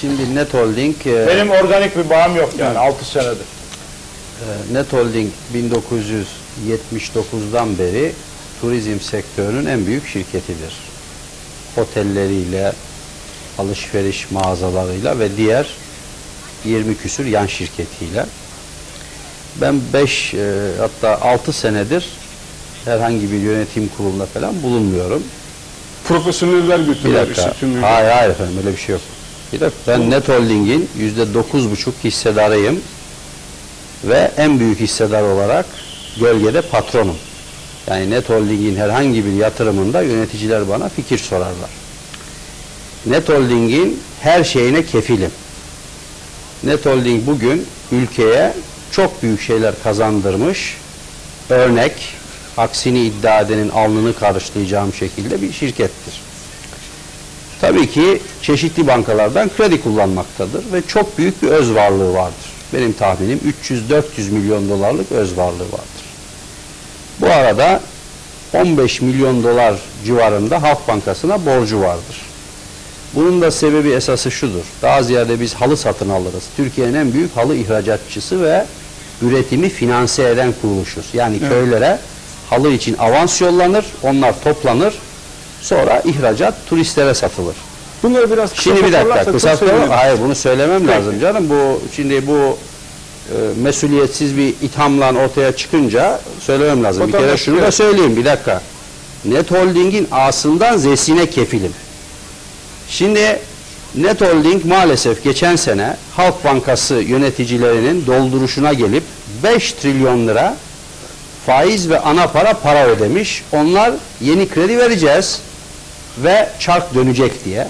Şimdi Net Holding, e, Benim organik bir bağım yok yani 6 senedir. e, Net Holding 1979'dan beri turizm sektörünün en büyük şirketidir. Otelleriyle, alışveriş mağazalarıyla ve diğer 20 küsür yan şirketiyle. Ben 5 hatta 6 senedir herhangi bir yönetim kurulunda falan bulunmuyorum. Profesyoneller Bir götürüyor dakika. Hayır hayır efendim öyle bir şey yok. Bir dakika. Ben Net Holding'in yüzde dokuz buçuk hissedarıyım. Ve en büyük hissedar olarak gölgede patronum. Yani Net Holding'in herhangi bir yatırımında yöneticiler bana fikir sorarlar. Net Holding'in her şeyine kefilim. Net Holding bugün ülkeye çok büyük şeyler kazandırmış. Örnek, aksini iddia edenin alnını karışlayacağım şekilde bir şirkettir. Tabii ki çeşitli bankalardan kredi kullanmaktadır ve çok büyük bir öz varlığı vardır. Benim tahminim 300-400 milyon dolarlık öz varlığı vardır. Bu arada 15 milyon dolar civarında Halk Bankası'na borcu vardır. Bunun da sebebi esası şudur. Daha ziyade biz halı satın alırız. Türkiye'nin en büyük halı ihracatçısı ve üretimi finanse eden kuruluşuz. Yani Evet. köylere halı için avans yollanır, onlar toplanır, sonra ihracat turistlere satılır. Bunları biraz kısa Şimdi bir dakika, kısa hayır bunu söylemem Peki. lazım canım. Bu şimdi bu e, mesuliyetsiz bir ithamla ortaya çıkınca söylemem lazım. Bir kere şunu da söyleyeyim bir dakika. Net Holding'in A'sından Z'sine kefilim. Şimdi Net Holding maalesef geçen sene Halk Bankası yöneticilerinin dolduruşuna gelip 5 trilyon lira faiz ve ana para para ödemiş. Onlar yeni kredi vereceğiz ve çark dönecek diye.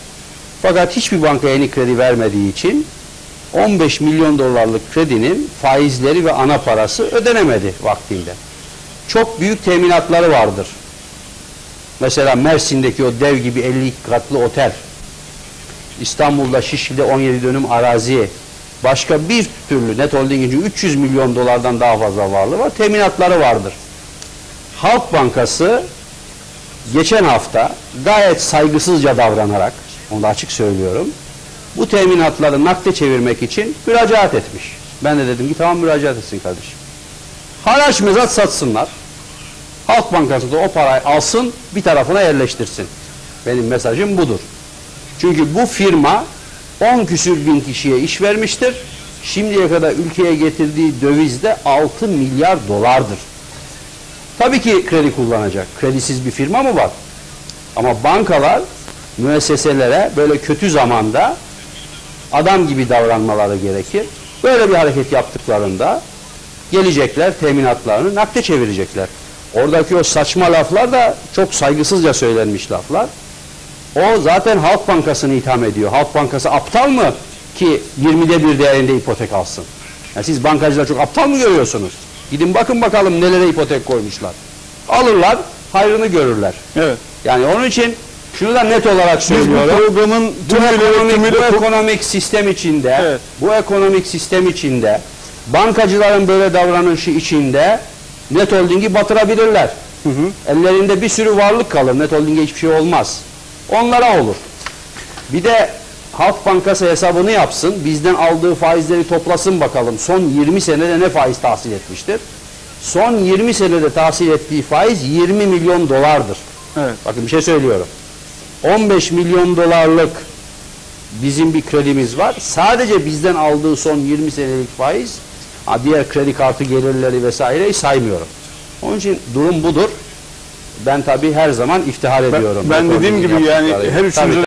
Fakat hiçbir banka yeni kredi vermediği için 15 milyon dolarlık kredinin faizleri ve ana parası ödenemedi vaktinde. Çok büyük teminatları vardır. Mesela Mersin'deki o dev gibi 52 katlı otel, İstanbul'da Şişli'de 17 dönüm arazi, başka bir türlü Net Holding'in 300 milyon dolardan daha fazla varlığı var, teminatları vardır. Halk Bankası geçen hafta gayet saygısızca davranarak, onu da açık söylüyorum, bu teminatları nakde çevirmek için müracaat etmiş. Ben de dedim ki tamam müracaat etsin kardeşim. Haraç mezat satsınlar. Halk Bankası da o parayı alsın bir tarafına yerleştirsin. Benim mesajım budur. Çünkü bu firma 10 küsür bin kişiye iş vermiştir. Şimdiye kadar ülkeye getirdiği döviz de 6 milyar dolardır. Tabii ki kredi kullanacak. Kredisiz bir firma mı var? Ama bankalar müesseselere böyle kötü zamanda adam gibi davranmaları gerekir. Böyle bir hareket yaptıklarında gelecekler teminatlarını nakde çevirecekler. Oradaki o saçma laflar da çok saygısızca söylenmiş laflar. O zaten Halk Bankası'nı itham ediyor. Halk Bankası aptal mı ki 20'de bir değerinde ipotek alsın? Yani siz bankacılar çok aptal mı görüyorsunuz? Gidin bakın bakalım nelere ipotek koymuşlar. Alırlar, hayrını görürler. Evet. Yani onun için şunu da net olarak Biz bu söylüyorum. programın Bu ekonomik, tümüyle bu ekonomik sistem içinde, Evet. bu ekonomik sistem içinde, bankacıların böyle davranışı içinde Net Holding'i batırabilirler. Ellerinde bir sürü varlık kalır. Net Holding'e hiçbir şey olmaz. Onlara olur. Bir de Halk Bankası hesabını yapsın, bizden aldığı faizleri toplasın bakalım. Son 20 senede ne faiz tahsil etmiştir? Son 20 senede tahsil ettiği faiz 20 milyon dolardır. Evet. Bakın bir şey söylüyorum. 15 milyon dolarlık bizim bir kredimiz var. Sadece bizden aldığı son 20 senelik faiz, diğer kredi kartı gelirleri vesaireyi saymıyorum. Onun için durum budur. Ben tabii her zaman iftihar ediyorum. ben dediğim gibi yani her üçümüze